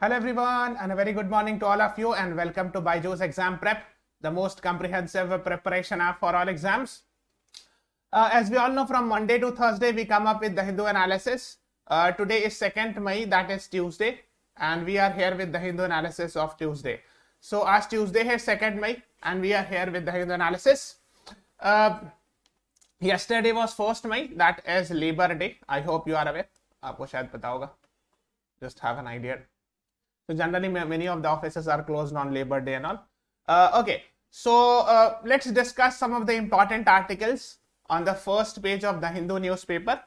Hello everyone and a very good morning to all of you and welcome to BYJU'S Exam Prep, the most comprehensive preparation app for all exams. Uh, as we all know from Monday to Thursday we come up with the Hindu analysis. Uh, today is 2nd May that is Tuesday and we are here with the Hindu analysis of Tuesday. So as Tuesday is 2nd May and we are here with the Hindu analysis. Uh, yesterday was 1st May that is Labor Day. I hope you are aware. आपको शायद Just have an idea. So generally many of the offices are closed on Labor Day and all. Uh, okay, so uh, let's discuss some of the important articles on the first page of the Hindu newspaper.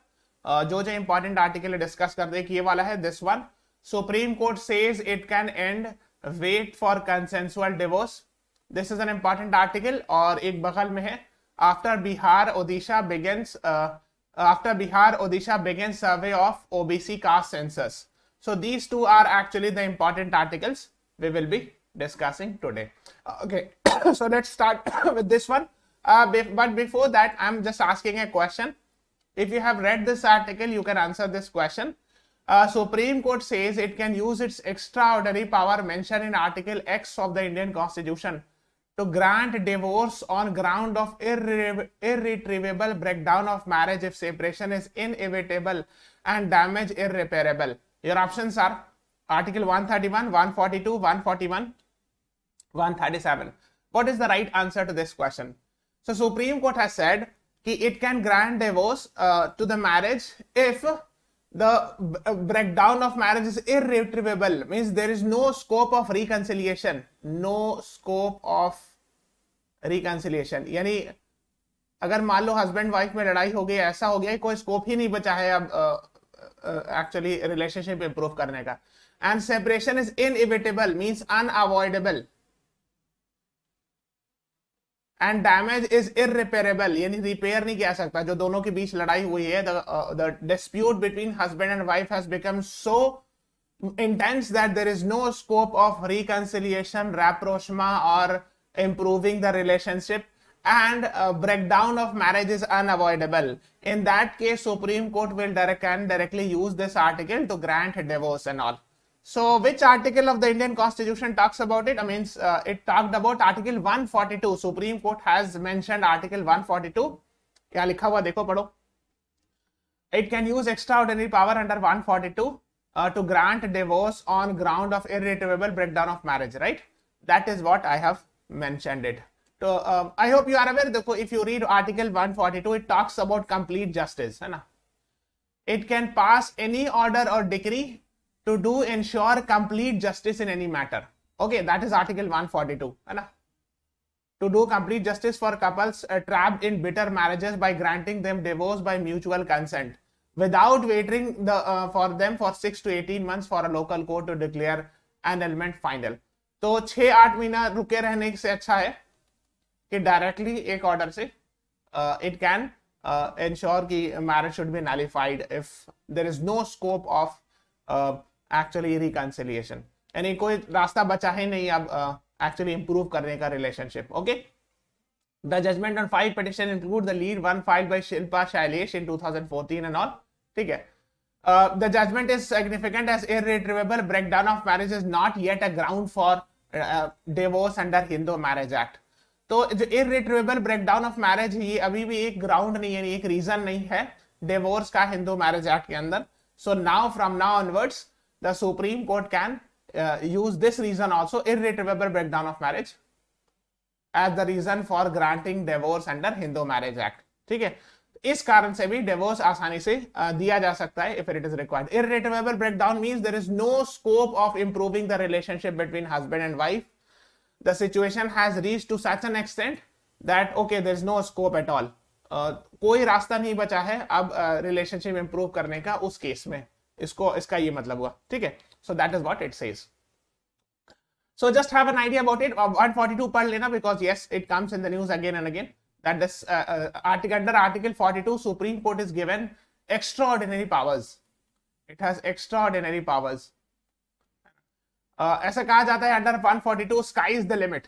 Uh, जो जो important article discuss कर दे कि ये वाला है this one. Supreme Court says it can end wait for consensual divorce. This is an important article और एक बगल में है after Bihar Odisha begins uh, after Bihar Odisha begins survey of OBC caste census. So these two are actually the important articles we will be discussing today. Okay, so let's start with this one. Uh, but before that, I'm just asking a question. If you have read this article, you can answer this question. Uh, Supreme Court says it can use its extraordinary power mentioned in Article X of the Indian Constitution to grant divorce on ground of irre irretrievable breakdown of marriage if separation is inevitable and damage irreparable. Your options are Article 131, 142, 141, 137. What is the right answer to this question? So Supreme Court has said it can grant divorce uh, to the marriage if the uh, breakdown of marriage is irretrievable means there is no scope of reconciliation no scope of reconciliation यानी अगर मान लो husband wife में लड़ाई हो गई ऐसा हो गया कोई स्कोप ही नहीं बचा है अब एक्चुअली रिलेशनशिप इंप्रूव करने का। And separation is inevitable means unavoidable and damage is irreparable यानी रिपेयर नहीं किया सकता। जो दोनों के बीच लड़ाई हुई है the dispute between husband and wife has become so intense that there is no scope of reconciliation, rapprochement, or improving the relationship. and uh, breakdown of marriage is unavoidable. In that case, Supreme Court will direct can directly use this article to grant divorce and all. So, which article of the Indian Constitution talks about it? I mean, uh, it talked about Article 142. Supreme Court has mentioned Article 142. क्या लिखा हुआ देखो पढ़ो. It can use extraordinary power under 142 uh, to grant divorce on ground of irretrievable breakdown of marriage. Right? That is what I have mentioned it. So um, I hope you are aware. That if you read Article 142, it talks about complete justice. है ना? It can pass any order or decree to do ensure complete justice in any matter. Okay, that is Article 142. है ना? To do complete justice for couples uh, trapped in bitter marriages by granting them divorce by mutual consent without waiting the, uh, for them for 6 to 18 months for a local court to declare annulment final. तो छह आठ महीना रुके रहने से अच्छा है कि डायरेक्टली एक ऑर्डर से इट कैन इंश्योर कि marriage should be nullified if there is no scope of actually reconciliation यानी कोई रास्ता बचा ही नहीं अब एक्चुअली uh, इंप्रूव करने का relationship okay the judgement on five petition include the lead one file by Shilpa Shailesh in 2014 and all ठीक है? The judgement is significant as irretrievable breakdown of marriage is not yet a ground for uh, divorce under Hindu Marriage Act. तो जो irretrievable breakdown of marriage ये अभी भी एक ground नहीं है एक रीजन नहीं है डिवोर्स का हिंदू मैरिज एक्ट के अंदर। So now from now onwards the Supreme Court can use this reason also irretrievable breakdown of marriage as the reason for granting divorce under Hindu marriage act ठीक है? इस कारण से भी डिवोर्स आसानी से uh, दिया जा सकता है if it is required irretrievable breakdown means there is no scope of improving the relationship between husband and wife the situation has reached to such an extent that okay there is no scope at all uh, कोई रास्ता नहीं बचा है अब relationship uh, improve करने का उस case में इसको इसका ये मतलब हुआ ठीक है so that is what it says so just have an idea about it 142 पढ़ लेना it comes in the news again and again that this uh, uh, article under article 42 supreme court is given extraordinary powers it has extraordinary powers Uh, ऐसा कहा जाता है under 142 sky is the limit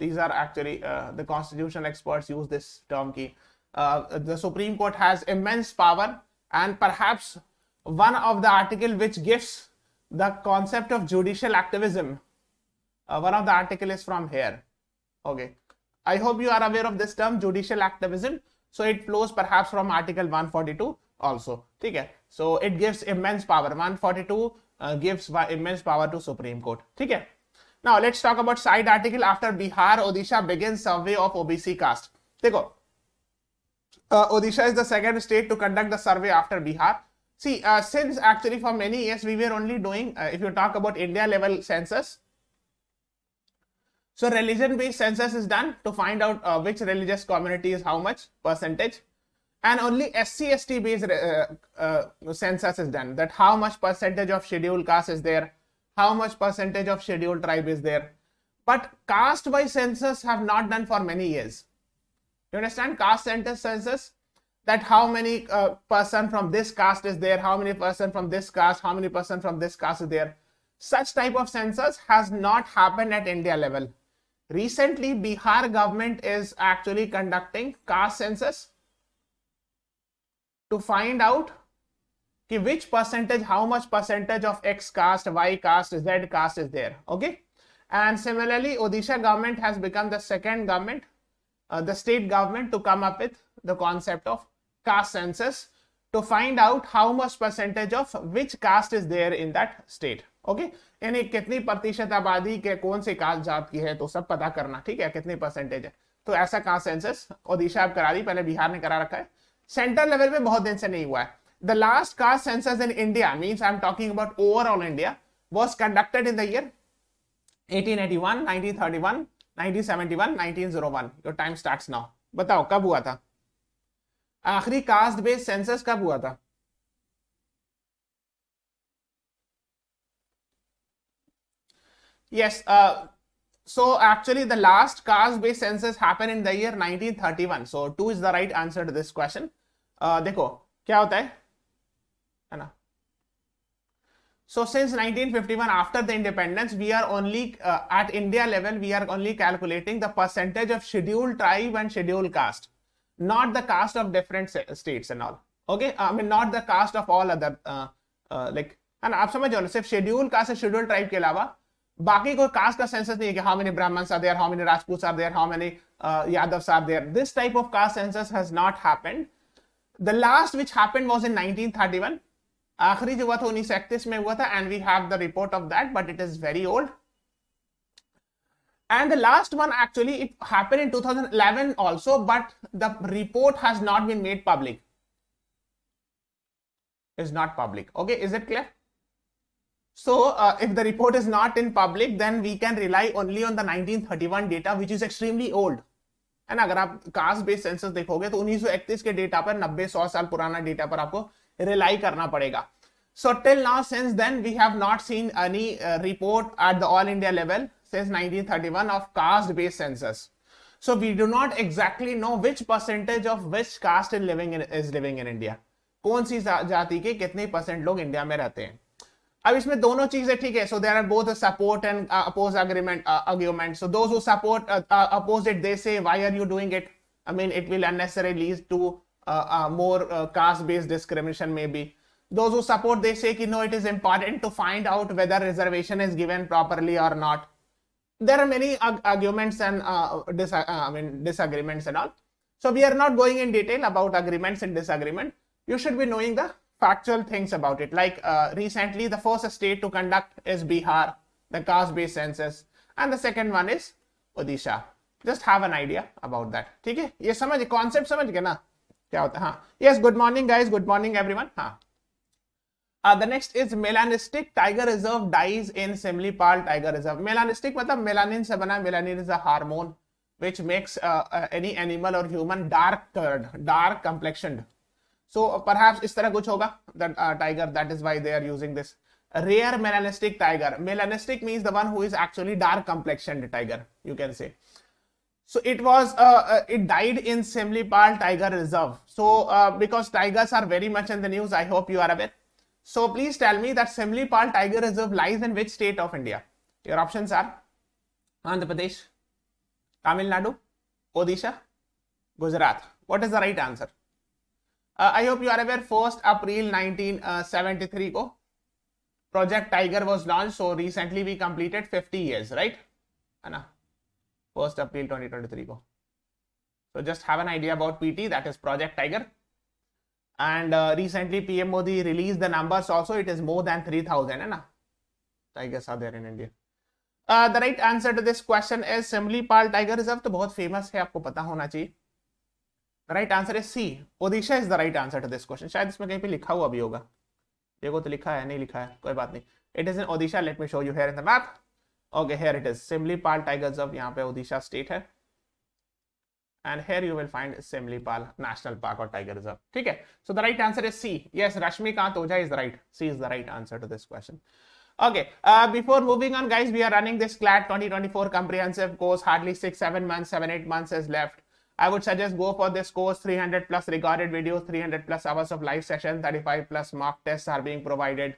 these are actually uh, the constitutional experts use this term key uh, the supreme court has immense power and perhaps one of the article which gives the concept of judicial activism. Uh, one of the article is from here. Okay. I hope you are aware of this term judicial activism. So it flows perhaps from article 142 also. Okay. So it gives immense power. 142 uh, gives immense power to Supreme Court. Okay. Now let's talk about side article after Bihar, Odisha begins survey of OBC caste. देखो, uh, Odisha is the second state to conduct the survey after Bihar. See, uh, since actually for many years we were only doing, uh, if you talk about India level census, so religion based census is done to find out uh, which religious community is how much percentage and only SC ST based uh, uh, census is done. That how much percentage of scheduled caste is there, how much percentage of scheduled tribe is there. But caste wise census have not done for many years. You understand caste census census? That how many uh, person from this caste is there, how many person from this caste, how many person from this caste is there. Such type of census has not happened at India level. Recently, Bihar government is actually conducting caste census to find out which percentage, how much percentage of X caste, Y caste, Z caste is there. Okay. And similarly, Odisha government has become the second government, uh, the state government to come up the concept of caste census to find out how much percentage of which caste is there in that state. Okay. यानी कितनी प्रतिशत आबादी के कौन से cast जात की है तो सब पता करना ठीक है कितनी परसेंटेज है तो ऐसा कास्ट सेंसस ओडिशा अब करा दी पहले बिहार ने करा रखा है सेंट्रल लेवल पे बहुत दिन से नहीं हुआ है। The last caste census in India means I am talking about overall India was conducted in the year 1881 1931 1971 1901 your time starts now बताओ कब हुआ था? आखिरी कास्ट बेस्ड सेंसस कब हुआ था? Yes. Uh, so actually the last caste-based census happened in the year 1931. So two is the right answer to this question. Uh, देखो क्या होता है है ना So since 1951, after the independence, we are only uh, at India level, we are only calculating the percentage of scheduled tribe and scheduled caste, not the caste of different states and all. Okay, I mean not the caste of all other uh, uh, like. And आप समझ रहे सिर्फ schedule caste है schedule tribe के अलावा बाकी कोई caste का सेंसस नहीं है कि how many Brahmin are there how many Rajput are there how many Yadav are there this type of caste census has not happened the last which happened was in 1931 आखिरी जो हुआ था उन्नीस में हुआ था and we have the report of that but it is very old And the last one actually it happened in 2011 also, but the report has not been made public. Is not public. Okay, is it clear? So uh, if the report is not in public, then we can rely only on the 1931 data, which is extremely old. है ना अगर आप cast based census देखोगे तो 1931 के data पर 90 100 साल पुराना डेटा पर आपको रिलाई करना पड़ेगा so till now since then we have not seen any uh, report at the all india level since 1931 of caste based census so we do not exactly know which percentage of which caste is living in is living in india कौन सी जाति के कितने percent लोग India में रहते हैं अब इसमें दोनों चीजें ठीक है so there are both support and oppose agreement argument so those who support uh, uh, oppose it they say why are you doing it i mean it will unnecessarily lead to uh, uh, more uh, caste based discrimination maybe those who support they say ki, no it is important to find out whether reservation is given properly or not there are many arguments and uh, dis uh, i mean disagreements and all so we are not going in detail about agreements and disagreement you should be knowing the factual things about it. Like uh, recently, the first state to conduct is Bihar, the caste-based census, and the second one is Odisha. Just have an idea about that. ठीक है ये समझ concept समझ गए ना क्या होता है हाँ yes good morning guys good morning everyone हाँ Uh, the next is melanistic tiger reserve dies in Simlipal tiger reserve. Melanistic मतलब melanin से बना melanin is a hormone which makes uh, uh, any animal or human dark colored, dark complexioned. So uh, perhaps is tarah kuch hoga that uh, tiger. That is why they are using this rare melanistic tiger. Melanistic means the one who is actually dark complexioned tiger. You can say. So it was, uh, uh it died in Simlipal Tiger Reserve. So uh, because tigers are very much in the news, I hope you are aware. So please tell me that Simlipal Tiger Reserve lies in which state of India? Your options are Andhra Pradesh, Tamil Nadu, Odisha, Gujarat. What is the right answer? I hope you are aware first April 1973 को project tiger was launched so recently we completed 50 years right Anna, 1st april 2023 ko. so just have an idea about pt that is project tiger and uh, recently pm modi released the numbers also it is more than 3000 Anna. tigers are there in india uh, the right answer to this question is Simlipal Tiger Reserve तो बहुत famous है आपको पता होना चाहिए The right answer is C. Odisha is the right answer to this question. शायद इसमें कहीं पे लिखा हुआ भी होगा देखो तो लिखा है नहीं लिखा है कोई बात नहीं It is in Odisha. Let me show you here in the map. Okay, here it is. Simlipal Tiger Reserve. यहाँ पे Odisha state है. And here you will find Simlipal National Park or Tiger Reserve. ठीक है. So the right answer is C. Yes, Rashmikant Oja is the right. C is the right answer to this question. Okay, uh, before moving on, guys, we are running this CLAT 2024 comprehensive course. Hardly six, seven months, seven, eight months is left. I would suggest go for this course 300 plus recorded videos, 300 plus hours of live session, 35 plus mock tests are being provided.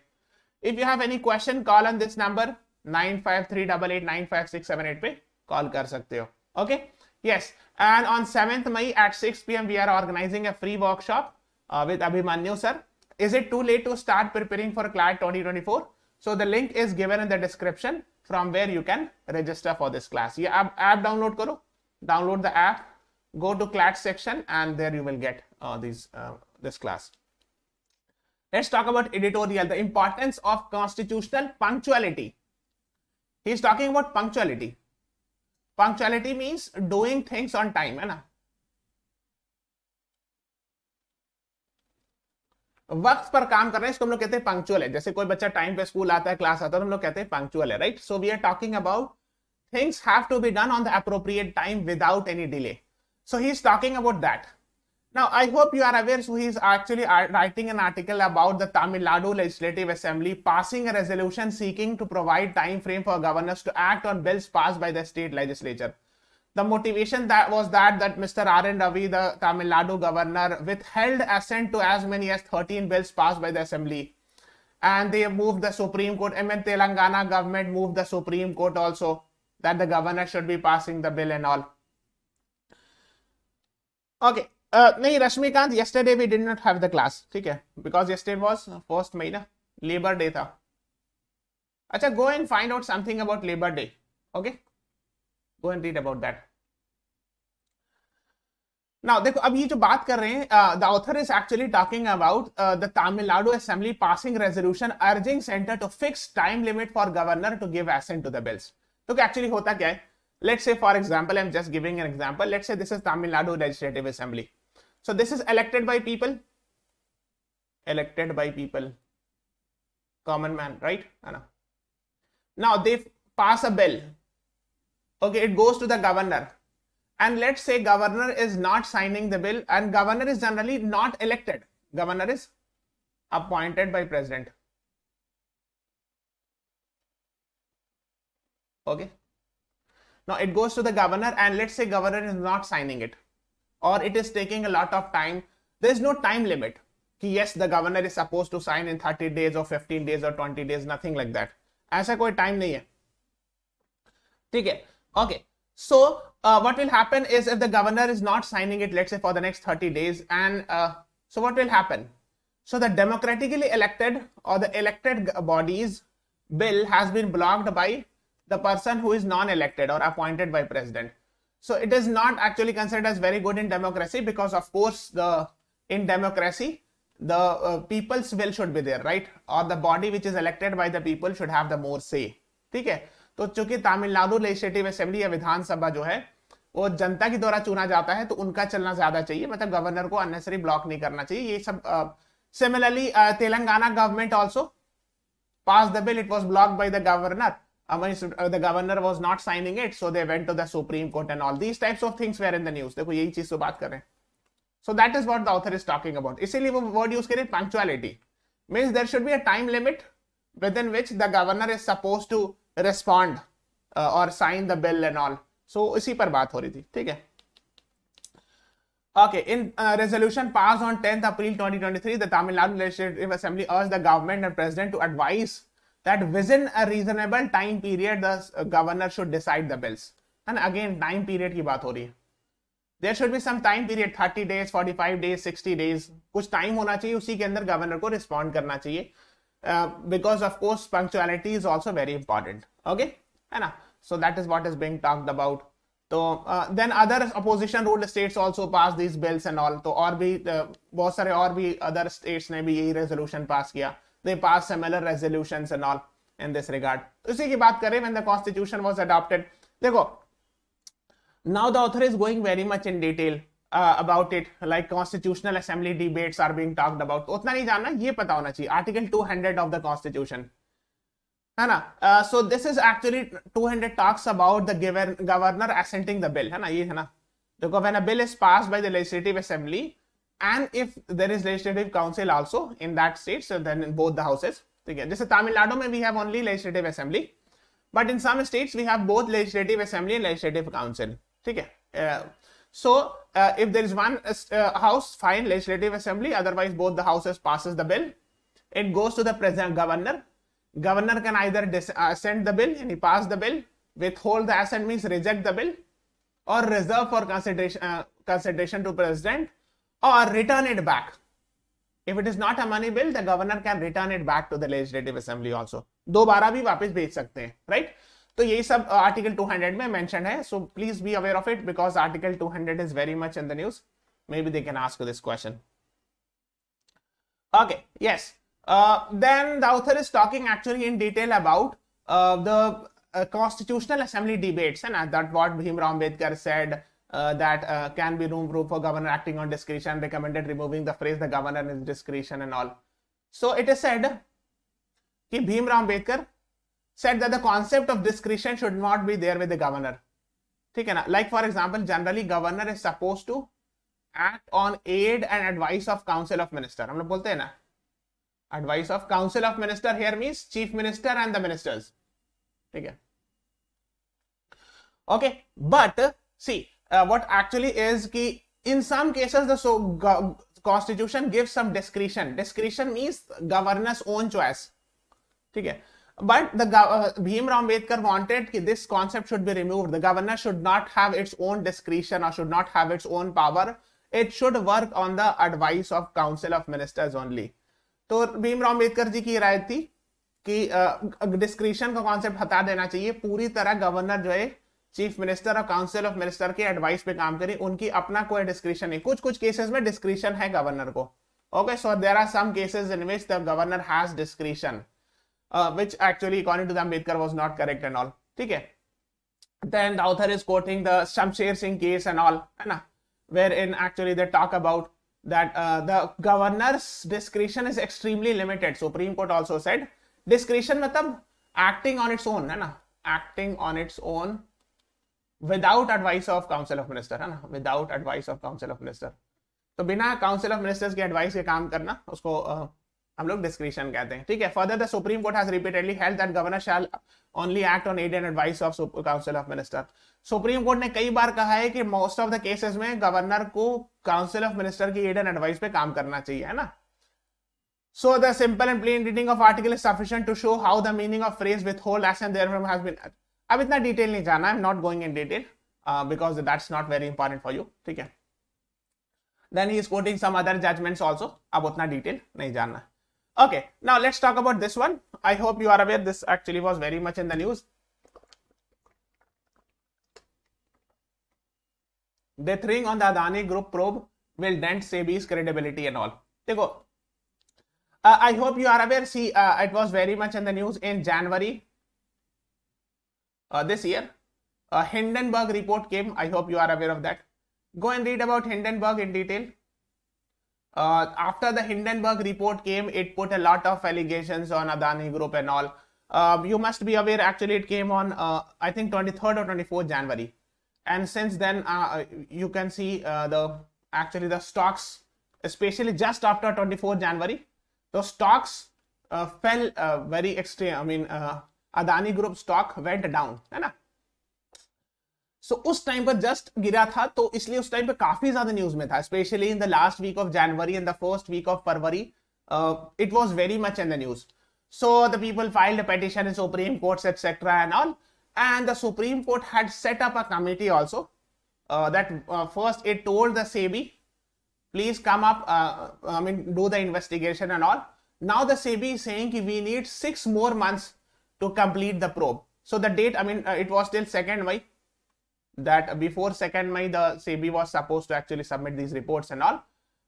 If you have any question, call on this number 9538895678. Call kar sakte ho. Okay. Yes. And on 7th May at 6 p.m., we are organizing a free workshop uh, with Abhimanyu, sir. Is it too late to start preparing for CLAT 2024? So the link is given in the description from where you can register for this class. Yeah, app, download karo. Download the app go to CLAT section and there you will get uh, these, uh, this class. Let's talk about editorial, the importance of constitutional punctuality. He's talking about punctuality. Punctuality means doing things on time, है ना? वक्त पर काम कर रहे हैं इसको हम लोग कहते हैं पंक्चुअल है जैसे कोई बच्चा टाइम पे स्कूल आता है क्लास आता है तो हम लोग कहते हैं पंक्चुअल है right so we are talking about things have to be done on the appropriate time without any delay so he's talking about that. Now, I hope you are aware, so he's actually writing an article about the Tamil Nadu Legislative Assembly passing a resolution seeking to provide time frame for governors to act on bills passed by the state legislature. The motivation that was that that Mr. R. N. Ravi, the Tamil Nadu governor, withheld assent to as many as 13 bills passed by the assembly. And they moved the Supreme Court. Then Telangana government moved the Supreme Court also that the governor should be passing the bill and all. Okay नहीं Rashmikant yesterday we did not have the class ठीक है? Because yesterday was first May ना labour day था। अच्छा go and find out something about labour day okay go and read about that now देखो, अब ये जो बात कर रहे हैं the author is actually talking about the Tamil Nadu assembly passing resolution urging centre to fix time limit for governor to give assent to the bills तो actually होता क्या है? Let's say for example i'm just giving an example. Let's say this is tamil nadu legislative assembly. So this is elected by people. Elected by people. Common man right? Now they pass a bill. Okay it goes to the governor. And let's say governor is not signing the bill and governor is generally not elected. Governor is appointed by president. Okay now it goes to the governor and let's say governor is not signing it or it is taking a lot of time. There is no time limit. Yes, the governor is supposed to sign in 30 days or 15 days or 20 days, nothing like that. ऐसा कोई time नहीं है ठीक है okay so uh, what will happen is if the governor is not signing it let's say for the next 30 days and uh, so what will happen so the democratically elected or the elected bodies bill has been blocked by the person who is non-elected or appointed by president. So it is not actually considered as very good in democracy because of course the in democracy the uh, people's will should be there right or the body which is elected by the people should have the more say ठीक है तो चूँकि Tamil Nadu legislative assembly या विधानसभा जो है वो जनता के द्वारा चुना जाता है तो उनका चलना ज़्यादा चाहिए मतलब गवर्नर को अननेसरी ब्लॉक नहीं करना चाहिए ये सब similarly Telangana government also pass the bill it was block by the governor uh, the governor was not signing it so they went to the supreme court and all these types of things were in the news देखो यही चीज तो बात कर रहे हैं so that is what the author is talking about इसीलिए वो word use करें punctuality means there should be a time limit within which the governor is supposed to respond uh, or sign the bill and all so इसी पर बात हो रही थी ठीक है Okay, in uh, resolution passed on 10th April 2023, the Tamil Nadu Legislative Assembly urged the government and president to advise that within a reasonable time period the uh, governor should decide the bills. And again time period की बात हो रही है। There should be some time period 30 days 45 days 60 days कुछ time होना चाहिए उसी के अंदर गवर्नर को रिस्पॉन्ड करना चाहिए। Because of course punctuality is also very important okay है ना? So that is what is being talked about तो then other opposition rule states also pass this bills and all तो और भी uh, बहुत सारे और भी अदर स्टेट्स ने भी यही रेजोल्यूशन पास किया। they passed similar resolutions and all in this regard उसी की बात करें when the constitution was adopted देखो now the author is going very much in detail uh, about it like constitutional assembly debates are being talked about उतना नहीं जानना ये पता होना चाहिए article 200 of the constitution है ना uh, so this is actually 200 talks about the given governor assenting the bill है ना ये है ना देखो when a bill is passed by the legislative assembly and if there is legislative council also in that state so then in both the houses together this is tamil nadu we have only legislative assembly but in some states we have both legislative assembly and legislative council Okay. uh, so uh, if there is one uh, uh, house fine legislative assembly otherwise both the houses passes the bill. It goes to the president governor. Governor can either uh, send the bill and he pass the bill withhold the assent means reject the bill or reserve for consideration uh, consideration to president or return it back. If it is not a money bill, the governor can return it back to the legislative assembly also. दोबारा भी वापस भेज सकते हैं, right? तो यही sub article 200 में mention है so please be aware of it because article 200 is very much in the news maybe they can ask this question okay yes uh, then the author is talking actually in detail about uh, the uh, constitutional assembly debates and that what bhim ambedkar said uh, that uh, can be room, for governor acting on discretion, recommended removing the phrase the governor in discretion and all. So it is said ki Bhimrao Ambedkar said that the concept of discretion should not be there with the governor. Like for example, generally governor is supposed to act on aid and advice of council of minister. advice of council of minister here means chief minister and the ministers. ठीक Okay, but see what actually is की in some cases constitution give some discretion discretion means governance own choice ठीक है? But the Bhimrao Ambedkar wanted की this concept should be remove the governor should not have its own discretion और should not have its own power it should work on the advice of council of ministers only तो भीमराव अंबेडकर जी की राय थी कि discretion का concept हटा देना चाहिए। पूरी तरह गवर्नर जो है चीफ मिनिस्टर और काउंसिल ऑफ़ मिनिस्टर के एडवाइस पे काम करें, उनकी अपना कोई डिस्क्रिप्शन नहीं। कुछ कुछ केसेस में डिस्क्रिप्शन है गवर्नर को। Okay so there are some cases in which the governor has description which actually according to the Ambedkar was not correct and all ठीक है? Then the author is quoting the Shamsher Singh case and all है ना? Where in actually they talk about that the governor's description is extremely limited supreme court also said description मतलब acting on its own है ना? Acting on its own without advice of council of minister, है ना without advice of council of minister. तो बिना council of ministers के advice के काम करना उसको uh, हम लोग डिस्क्रिप्शन कहते हैं ठीक है further the supreme court has repeatedly held that governor shall only act on aid and advice of council of minister supreme court ने कई बार कहा है कि मोस्ट ऑफ़ द केसेस में गवर्नर को काउंसिल ऑफ़ मिनिस्टर की एड एंड एडवाइस पे काम करना चाहिए है ना So the simple and plain reading of article is sufficient to show how the meaning of phrase withhold as and therefrom has been. अब इतना डिटेल नहीं जाना I am not going in detail because that's not very important for you ठीक है then he is quoting some other judgements also अब उतना detail नहीं जानना Okay, now let's talk about this one. I hope you are aware this actually was very much in the news. The thing on the Adani Group probe will dent SEBI's credibility and all. Dekho, uh, I hope you are aware. See, uh, it was very much in the news in January uh, this year. A Hindenburg report came. I hope you are aware of that. Go and read about Hindenburg in detail. Uh, after the Hindenburg report came, it put a lot of allegations on Adani Group and all. Uh, you must be aware, actually, it came on, uh, I think, 23rd or 24th January. And since then, uh, you can see uh, the actually the stocks, especially just after 24th January, the stocks uh, fell very extreme. I mean, Adani Group stock went down. है ना? So so, उस time पर just गिरा था तो इसलिए उस time पर काफी ज्यादा न्यूज में था specially in the last week of January and the first week of February it was very much in the news so the people filed a petition in supreme courts etc and all and the supreme court had set up a committee also uh, that uh, first it told the sebi please come up uh, i mean do the investigation and all now the SEBI is saying we need six more months to complete the probe. So the date, I mean, uh, it was till 2nd May that before 2nd May, the SEBI was supposed to actually submit these reports and all.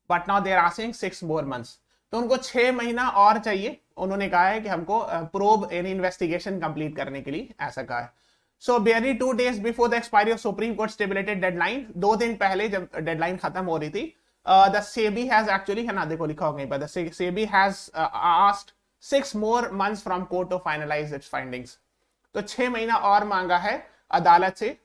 But now they are asking six more months. तो उनको छह महीना और चाहिए उन्होंने कहा है कि हमको प्रोब यानी इन्वेस्टिगेशन कंप्लीट करने के लिए ऐसा कहा है so barely two days before the expiry of supreme court stipulated deadline दो दिन पहले जब डेडलाइन खत्म हो रही थी द सेबी हैज़ एक्चुअली है ना देखो लिखा होगा the SEBI has asked six more months from court to finalize its findings तो छह महीना और मांगा है अदालत से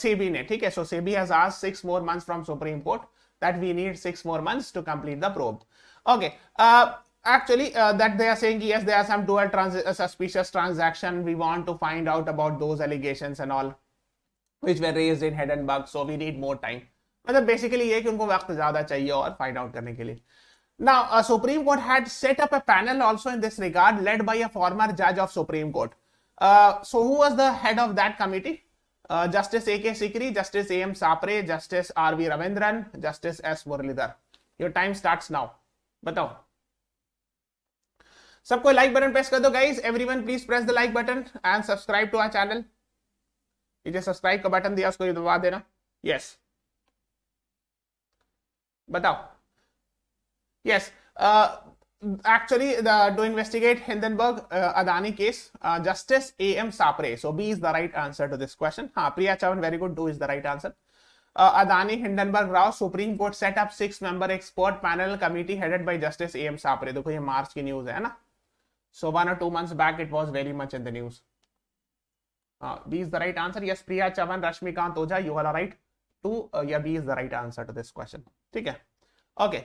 सेबी ने ठीक है so SEBI has asked six more months from supreme court that we need six more months to complete the probe. Uh, actually, uh, that they are saying yes, there are some dual trans uh, suspicious transaction. We want to find out about those allegations and all, which were raised in Hindenburg. So we need more time. मतलब basically ये कि उनको वक्त ज़्यादा चाहिए और find out करने के लिए. Now, uh, Supreme Court had set up a panel also in this regard, led by a former judge of Supreme Court. Uh, so, who was the head of that committee? Uh, Justice A.K. Sikri, Justice A.M. Sapre, Justice R.V. Ravindran, Justice S. Muralidhar. Your time starts now. बताओ सबको like button press कर दो guys everyone please press the like button and subscribe to our channel ये जो subscribe का button दिया उसको दबा देना यस बताओ Yes. Uh, actually, the, to investigate Hindenburg uh, Adani case, uh, Justice A.M. Sapre. So B is the right answer to this question. ha Priya Chavan, very good. Do is the right answer. Uh, Adani Hindenburg Rao supreme court set up six member expert panel committee headed by justice A M Sapre देखो ये March की news है ना so one और two months back it was very much in the news B is the right answer yes Priya Chavan Rashmikant oja you are right too या B is the right answer to this question ठीक है okay okay.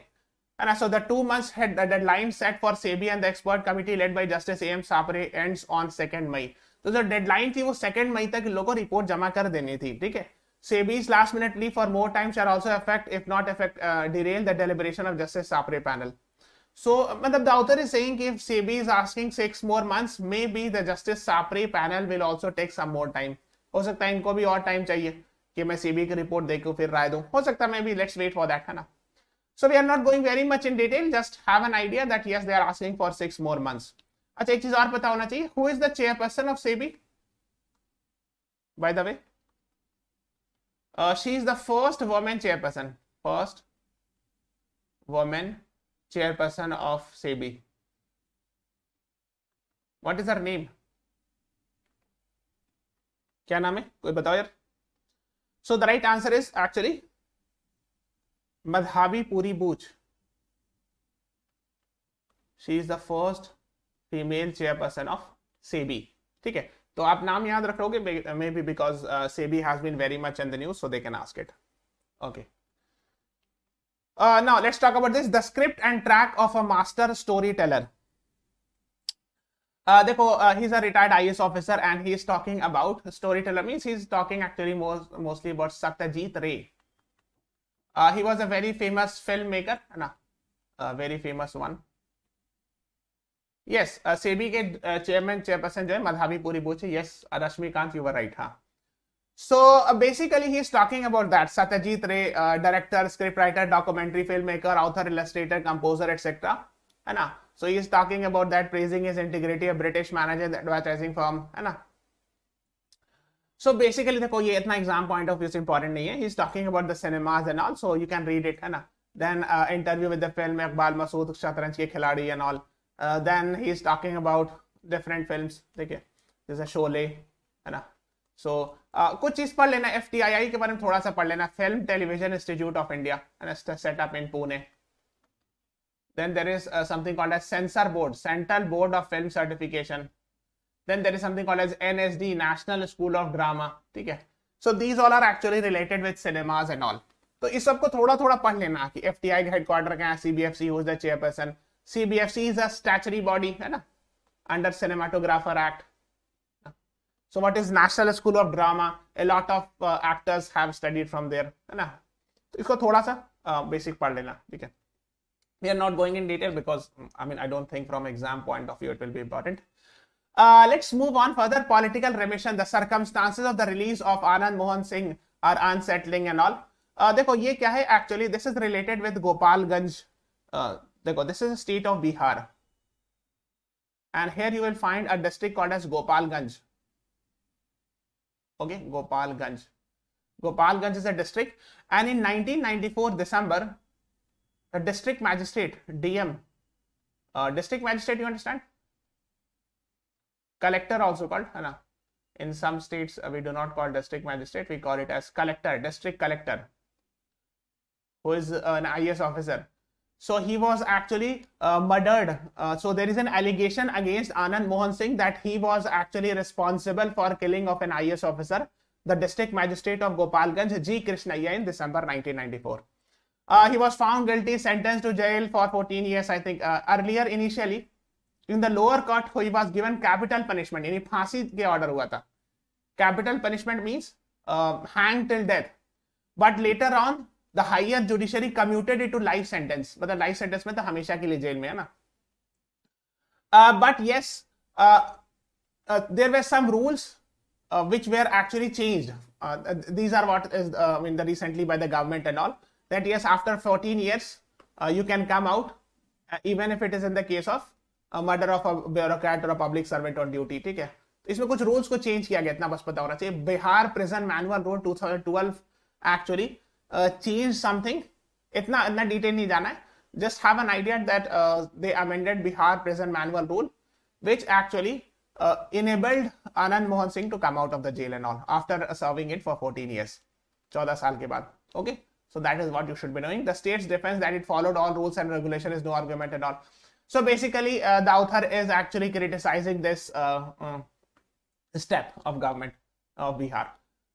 And so the two months head the deadline set for SEBI and the expert committee led by Justice A.M. Sapre ends on 2nd May तो जो deadline थी वो second मई तक लोगों को report जमा कर देनी थी ठीक है SEBI's last minute leave for more time shall also affect, if not affect, uh, derail the deliberation of Justice Sapre panel. So, the author is saying if SEBI is asking six more months, maybe the Justice Sapre panel will also take some more time. हो सकता है इनको भी और time चाहिए कि मैं सीबी की रिपोर्ट देखूँ फिर राय दूँ हो सकता है maybe let's wait for that है ना सो we are not going very much in detail just have an idea that yes they are asking for six more months अच्छा एक चीज और पता होना चाहिए who is the chairperson of SEBI by the way Uh, she is the first woman chairperson. First woman chairperson of SEBI. What is her name? क्या नाम है कोई बताओ यार so the right answer is actually Madhavi Puri Buch. She is the first female chairperson of SEBI. ठीक है तो आप नाम याद रख लोगे maybe because SEBI has been very much in the news so they can ask it okay now let's talk about this the script and track of a master storyteller Uh, देखो he is a retired I S officer and he is talking about storyteller means he is talking actually mostly about Satyajit Ray uh, he was a very famous filmmaker na a very famous one yes SEBI के chairman chairperson जो है मधाबी पूरी पूछे yes Rashmikant you were right हाँ So uh, basically, he's talking about that. Satyajit Ray, uh, director, scriptwriter, documentary filmmaker, author, illustrator, composer, etc. है ना? So he's talking about that, praising his integrity, a British manager, advertising firm, है ना? So basically देखो, ये इतना exam point of view important नहीं है। He is talking about the cinemas and all so you can read it है ना? Then interview with the film Iqbal Masood, Shatranj ke Khiladi and all then he is talking about different film देखिए, जैसे शोले, है ना? सो uh, कुछ चीज़ पढ़ लेना F T I I के बारे में थोड़ा सा पढ़ लेना। Film television institute of India setup in Pune then there is something called as censor board central board of film certification then there is something called as nsd national school of drama ठीक है so these all are actually related with cinemas and all तो इस सब को थोड़ा थोड़ा पढ़ लेना कि एफ टी आई का हेडक्वार्टर क्या है CBFC who is the chairperson CBFC is a statutory body है ना under Cinematographer Act. So what is National School of Drama? A lot of uh, actors have studied from there है ना तो इसको थोड़ा सा बेसिक uh, पढ़ लेना ठीक है we are not going in detail because I mean I don't think from exam point of view it will be important. Uh, let's move on further. Political remission. The circumstances of the release of Anand Mohan Singh are unsettling and all. Uh, देखो ये क्या है actually this is related with Gopalganj uh, देखो this is state of Bihar and here you will find a district called as Gopalganj. Okay, Gopalganj. Gopalganj is a district, and in 1994 December, the district magistrate DM, uh, district magistrate, you understand? Collector also called, Anna. In some states, uh, we do not call district magistrate, we call it as collector, district collector, who is uh, an IS officer. So he was actually uh, murdered. Uh, so there is an allegation against Anand Mohan Singh that he was actually responsible for killing of an IS officer, the district magistrate of Gopalganj, G. Krishnaiah in December 1994. Uh, he was found guilty, sentenced to jail for 14 years, I think. Uh, earlier, initially, in the lower court, he was given capital punishment. यानी फांसी के order हुआ था. Capital punishment means uh, hang till death. But later on, the higher judiciary commuted it to life sentence. मतलब life sentence में तो हमेशा के लिए जेल में है ना. Uh, but yes, uh, uh, there were some rules uh, which were actually changed. Uh, these are what is uh, I mean the recently by the government and all that yes after 14 years uh, you can come out uh, even if it is in the case of murder of bureaucrat और public servant on duty ठीक है? इसमें कुछ rules को change किया गया, इतना बस पता होना चाहिए। Bihar prison manual rule two thousand twelve actually change something इतना इतना डिटेल नहीं जाना है। Just have an idea that they amended Bihar prison manual rule which actually enabled Anand Mohan Singh to come out of the jail and all after serving it for fourteen years चौदह साल के बाद okay so that is what you should be knowing the states defence that it followed all rules and regulation is no argument and all So basically, uh, the author is actually criticizing this uh, uh, step of government of Bihar.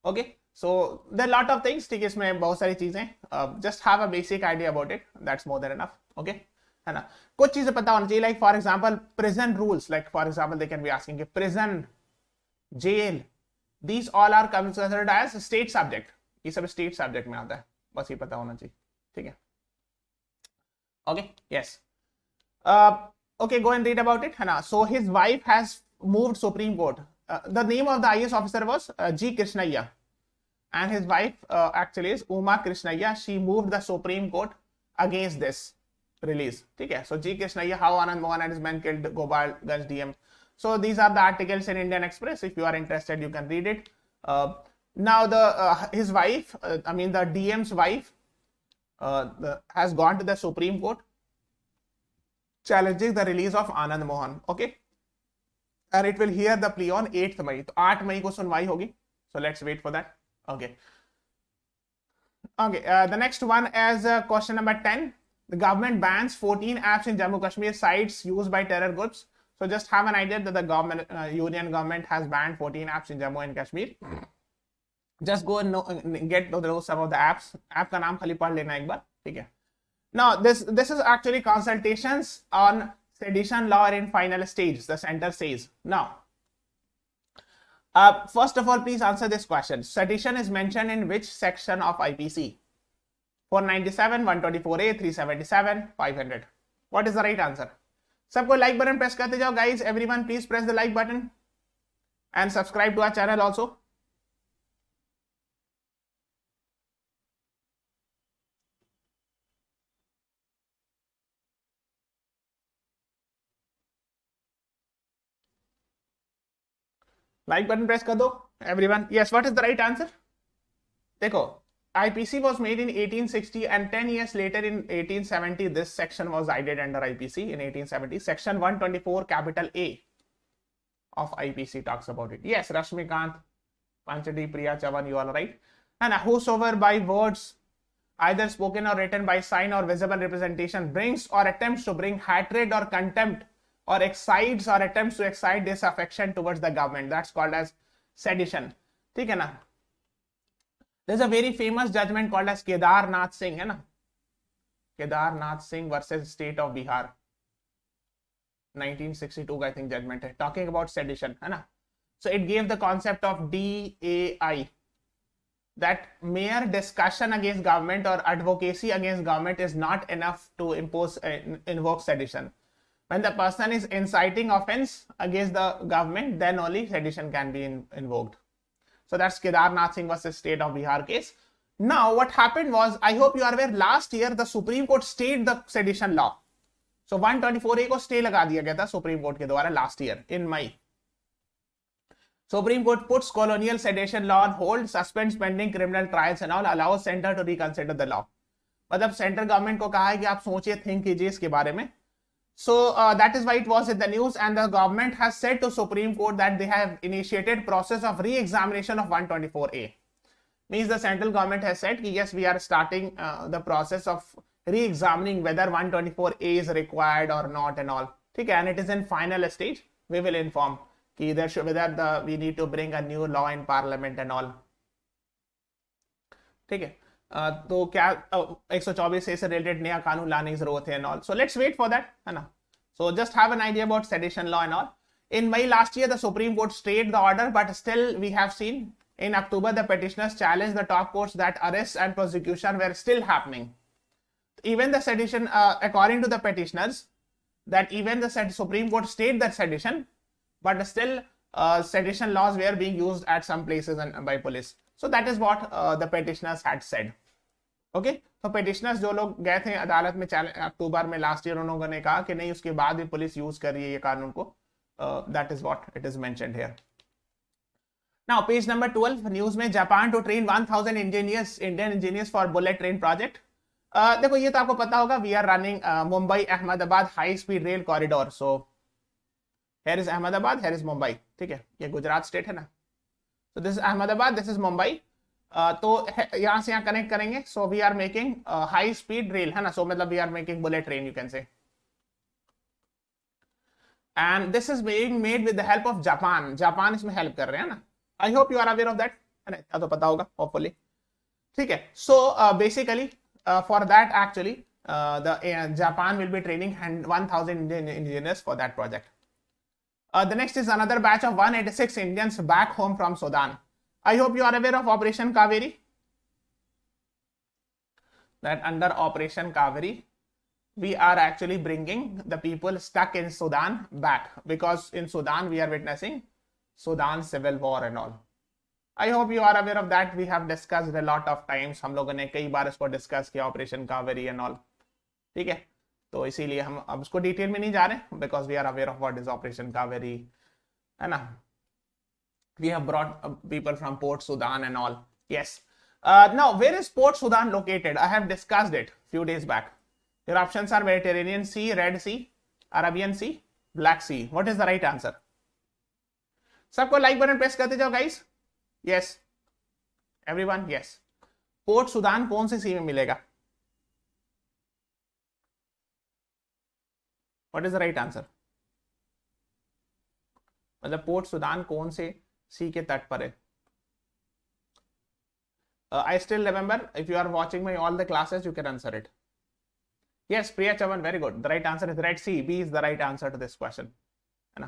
Okay. So there are a lot of things. ठीक है इसमें बहुत सारी चीजें. Uh, just have a basic idea about it. That's more than enough. Okay. है ना कुछ चीजें पता होना चाहिए like for example prison rules like for example they can be asking कि prison jail these all are considered as state subject ये सब state subject में आता है बस ये पता होना चाहिए ठीक है okay yes uh, okay go and read about it ना so his wife has moved supreme court. Uh, the name of the IS officer was uh, G. Krishnaiah and his wife uh, actually is Uma Krishnaiah she moved the supreme court against this release. okay so G. Krishnaiah how Anand Mohan and his men killed Gopal Ganj DM so these are the articles in Indian Express. If you are interested you can read it. Uh, now the uh, his wife I mean the DM's wife the, has gone to the Supreme Court challenging the release of Anand Mohan okay and it will hear the plea on 8th May तो 8 मई को सुनवाई होगी so let's wait for that okay okay uh, the next one is uh, question number 10 the government bans 14 apps in Jammu Kashmir sites used by terror groups so just have an idea that the government uh, union government has banned 14 apps in Jammu and Kashmir just go and know, get to know some of the apps app का नाम खाली पढ़ लेना एक बार ठीक है now this this is actually consultations on sedition law are in final stage the center says now uh, first of all please answer this question sedition is mentioned in which section of ipc 497 124a 377 500 what is the right answer सबको like button press करते जाओ guys everyone please press the like button and subscribe to our channel also like button press कर दो everyone yes what is the right answer देखो IPC was made in 1860 and 10 years later in 1870 this section was added under IPC in 1870 section 124 capital A of IPC talks about it yes Rashmikant Panchadi Priya Chavan you all right and whosoever by words either spoken or written by sign or visible representation brings or attempts to bring hatred or contempt or excites or attempts to excite disaffection towards the government that's called as sedition ठीक है ना there's a very famous judgment called as Kedarnath Singh है ना Kedarnath Singh versus state of Bihar 1962 का I think judgment है talking about sedition है ना so it gave the concept of DAI that mere discussion against government or advocacy against government is not enough to impose uh, invoke sedition when the person is inciting offense against the government then only sedition can be in, invoked so that's Kedarnath Singh versus State of Bihar case. Now, what happened was, I hope you are aware, last year the Supreme Court stayed the sedition law. So one twenty four ए को stay लगा दिया गया था supreme court के द्वारा last year in May Supreme Court puts colonial sedition law on hold, suspends pending criminal trials and all, allows center to reconsider the law. मतलब central government को कहा है कि आप सोचिए थिंक कीजिए इसके बारे में so uh, that is why it was in the news and the government has said to supreme court that they have initiated process of re-examination of 124a means the central government has said yes we are starting uh, the process of re-examining whether 124a is required or not and all okay and it is in final stage we will inform either whether the we need to bring a new law in parliament and all ठीक है तो क्या 124 से related नया कानून लाने की जरूरत है and all so let's wait for that है ना so just have an idea about sedition law and all in May last year, the Supreme Court stayed the order, but still we have seen in October the petitioners challenged the top courts that arrests and prosecution were still happening. Even the sedition, uh, according to the petitioners, that even the Supreme Court stayed that sedition, but still uh, sedition laws were being used at some places and by police. That is what uh, the petitioners had said. Okay तो petitioners जो लोग गए थे अदालत में अक्टूबर में last year उन्होंने ने कहा कि नहीं उसके बाद भी पुलिस यूज़ कर रही है ये कानून को। That is what it is mentioned here page number 12 news में Japan to train 1000 engineers Indian engineers for bullet train project देखो ये तो आपको पता होगा we are running Mumbai Ahmedabad high speed rail corridor so here is Ahmedabad here is Mumbai ठीक है? ये गुजरात स्टेट है ना? So is ahmedabad, this is mumbai. तो यहाँ से यहाँ कनेक्ट करेंगे। So we are making high speed rail है ना? सो मतलब we are making bullet train you can say and this is being made with the help of Japan Japan इसमें help कर रहे हैं ना? I hope you are aware of that है ना तो पता होगा होपफुली ठीक है। So basically for that actually the Japan will be training 1000 Indian engineers for that project Uh, the next is another batch of 186 Indians back home from Sudan. I hope you are aware of Operation Kaveri. That under Operation Kaveri, we are actually bringing the people stuck in Sudan back because in Sudan we are witnessing Sudan civil war and all. I hope you are aware of that. We have discussed a lot of times. हम लोगों ने कई बार इसको discuss किया operation Kaveri and all ठीक है तो इसीलिए हम अब उसको डिटेल में नहीं जा रहे because we are aware of what is operation Kaveri है ना? We have brought people from Port Sudan and all yes now where is Port Sudan located I have discussed it few days back your options are Mediterranean sea red sea Arabian sea black sea what is the right answer सबको like button press करते जाओ guys yes everyone yes Port Sudan कौन से sea में मिलेगा? What is the right answer मतलब Port Sudan कौन से सी के तट पर है? I still remember if you are watching my all the classes you can answer it yes, priya chavan very good. The right answer is right c. B is the right answer to this question. है ना?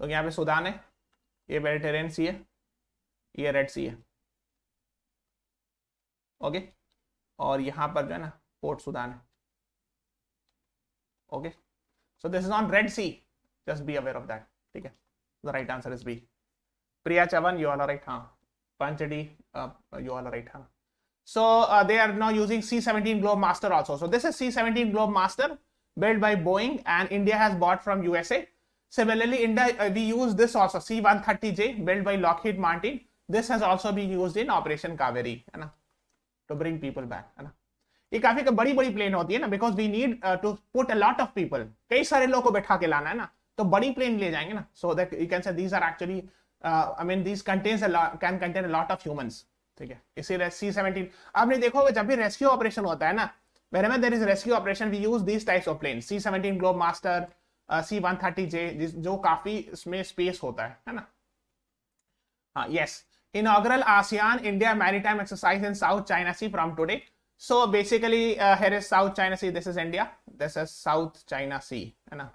तो यहाँ पे Sudan है. ये Mediterranean सी है. ये red सी है. ओके और यहाँ पर जो है ना, पोर्ट सुदान है. okay so this is on red sea just be aware of that ठीक है the right answer is b priya chavan you all are right huh panchadi uh, you all are right huh so uh, they are now using c17 globe master also so this is c17 globe master built by boeing and india has bought from usa similarly india uh, we use this also c130j built by lockheed martin this has also been used in operation kaveri है ना to bring people back है ना ये काफ़ी बड़ी बड़ी plane होती है ना because we need to put a lot of people कई सारे लोगों को बैठा के लाना है ना तो बड़ी प्लेन ले जाएँगे ना so that you can say these are actually I mean these contents can contain lot of humans ठीक है? इसीलिए सी सेवनटीन आपने देखोगे जब भी रेस्क्यू ऑपरेशन होता है ना whenever there is rescue operation we use these types of planes. C17 globe master uh, c130j जो काफ़ी इसमें स्पेस होता है है ना? हाँ yes. Inaugural ASEAN India maritime exercise in South China Sea from today So basically, uh, here is South China Sea. This is India. This is South China Sea, है ना?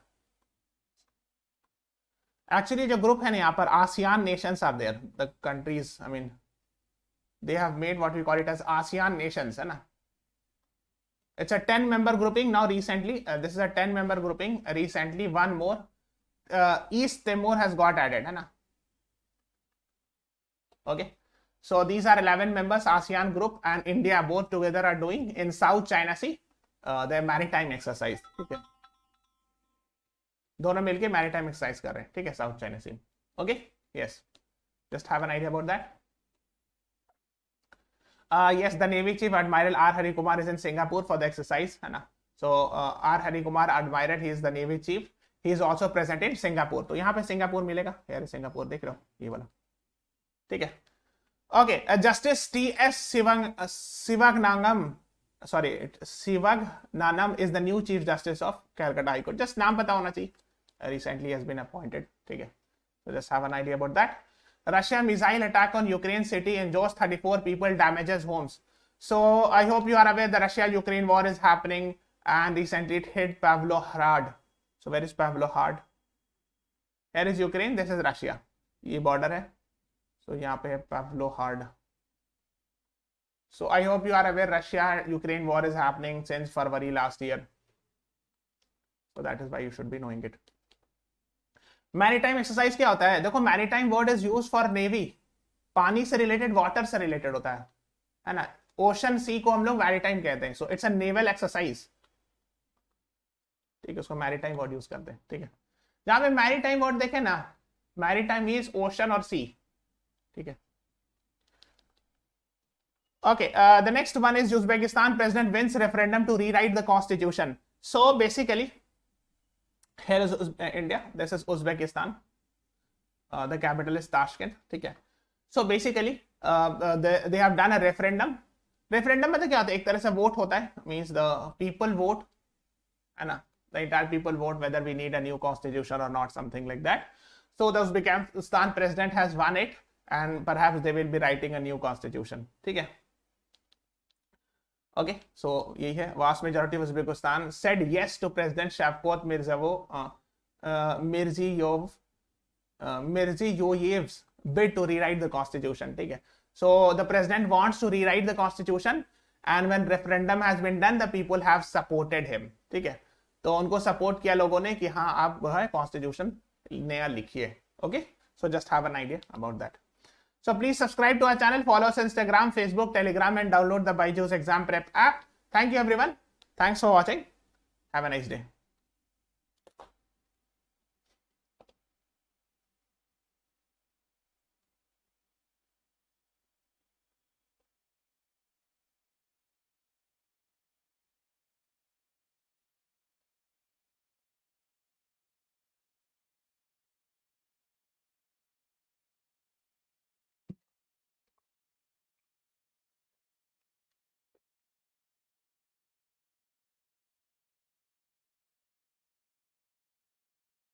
Actually, जो group है ना यहाँ पर ASEAN nations are there. The countries, I mean, they have made what we call it as ASEAN nations, है ना? It's a 10 member grouping now recently. Uh, this is a 10 member grouping. Recently, one more. Uh, East Timor has got added, है ना? Okay. So these are 11 members, ASEAN group and India both together are doing in South China Sea. The maritime exercise ठीक है दोनों मिलके maritime exercise कर रहे हैं ठीक है South China Sea okay yes just have an idea about that Uh, yes, the Navy Chief Admiral R. Hari Kumar is in Singapore for the exercise. है ना? So uh, R. Hari Kumar Admiral, he is the Navy Chief. He is also present in Singapore. तो यहाँ पे Singapore मिलेगा यार Singapore देख रहे हो ये वाला ठीक है Okay, uh, Justice T.S. Sivag, uh, Sivagnangam, sorry, Sivagnanam is the new Chief Justice of Calcutta High Court. Just naam pata hona uh, recently has been appointed. Okay, so just have an idea about that. Russia missile attack on Ukraine city injures 34 people, damages homes. So I hope you are aware the Russia-Ukraine war is happening and recently it hit Pavlohrad. So where is Pavlohrad? Here is Ukraine, this is Russia. This border is. So, यहाँ पे है Pavlohrad. So, I hope you are aware Russia-Ukraine war is happening since February last year. So, that is why you should be knowing it. Maritime exercise क्या होता है? देखो maritime word is use for navy पानी से related water से related होता है। है ना? ओशन सी को हम लोग मैरीटाइम कहते हैं। So it's a naval exercise ठीक है, उसको मैरीटाइम वर्ड यूज़ करते हैं। ठीक है। जहाँ पे मैरीटाइम वर्ड देखे ना मैरीटाइम मीन्स ओशन और सी ठीक है Okay, uh, the next one is Uzbekistan president wins referendum to rewrite the constitution. So basically, here is Uz- uh, India. This is Uzbekistan. Uh, the capital is Tashkent. Okay. So basically, uh, uh, they, they have done a referendum. referendum मतलब क्या होता है एक तरह से vote होता है means the people vote है ना the entire people vote whether we need a new constitution or not something like that so the Uzbekistan president has won it and perhaps they will be writing a new constitution ठीक है Okay, so यही है vast majority of Uzbekistan said yes to President Shavkat Mirziyoyev uh, uh, Mirziyoyev uh, Mirziyoyev's bid to rewrite the constitution. ठीक है So the president wants to rewrite the constitution and when referendum has been done the people have supported him. ठीक है तो उनको support किया लोगों ने कि हाँ आप जो है कॉन्स्टिट्यूशन नया लिखिए okay so just have an idea about that So please subscribe to our channel, follow us on Instagram, Facebook, Telegram, and download the Byju's exam prep app. Thank you everyone. Thanks for watching. Have a nice day.